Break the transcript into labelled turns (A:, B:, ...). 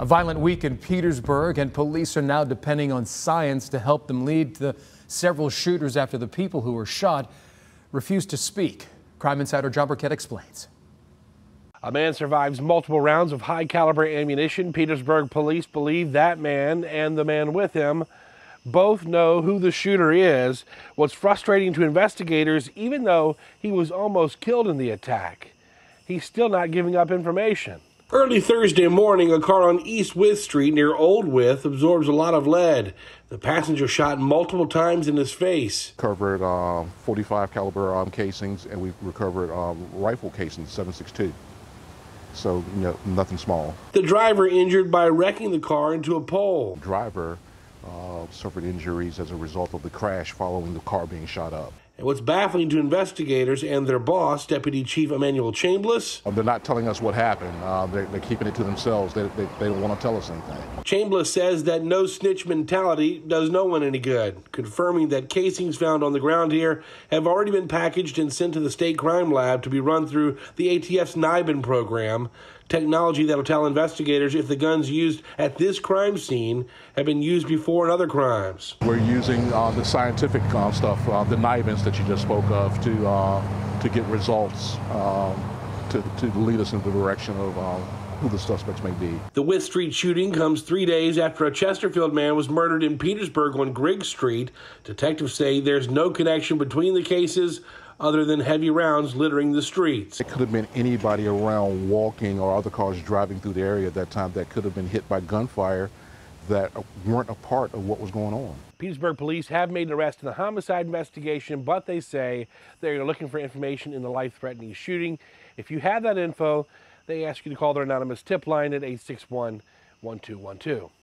A: A violent week in Petersburg, and police are now depending on science to help them lead to several shooters after the people who were shot refused to speak. Crime Insider Jon Burkett explains.
B: A man survives multiple rounds of high caliber ammunition. Petersburg police believe that man and the man with him both know who the shooter is. What's frustrating to investigators, even though he was almost killed in the attack, he's still not giving up information. Early Thursday morning, a car on East Wythe Street near Old Wythe absorbs a lot of lead. The passenger shot multiple times in his face.
C: Recovered um, 45 caliber um, casings, and we recovered um, rifle casings, 7.62. So you know, nothing small.
B: The driver injured by wrecking the car into a pole.
C: Driver uh, suffered injuries as a result of the crash following the car being shot up.
B: And what's baffling to investigators and their boss, Deputy Chief Emmanuel Chambliss,
C: uh, they're not telling us what happened. Uh, they're, they're, keeping it to themselves. They, they, they don't want to tell us anything.
B: Chambliss says that no snitch mentality does no one any good, confirming that casings found on the ground here have already been packaged and sent to the state crime lab to be run through the ATF's NIBIN program, technology that'll tell investigators if the guns used at this crime scene have been used before in other crimes.
C: We're using uh, the scientific uh, stuff, uh, the NIBINs that you just spoke of, to uh, to get results um, to, to lead us in the direction of uh, who the suspects may be.
B: The Wythe Street shooting comes three days after a Chesterfield man was murdered in Petersburg on Griggs Street. Detectives say there's no connection between the cases other than heavy rounds littering the streets.
C: It could have been anybody around walking or other cars driving through the area at that time that could have been hit by gunfire that weren't a part of what was going on.
B: Petersburg police have made an arrest in the homicide investigation, but they say they're looking for information in the life-threatening shooting. If you have that info, they ask you to call their anonymous tip line at 861 1212.